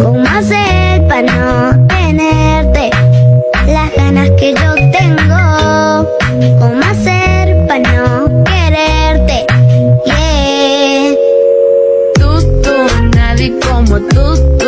¿Cómo hacer para no tenerte? Las ganas que yo tengo. ¿Cómo hacer para no quererte? Yeah. Tú, tú, nadie como tú, tú.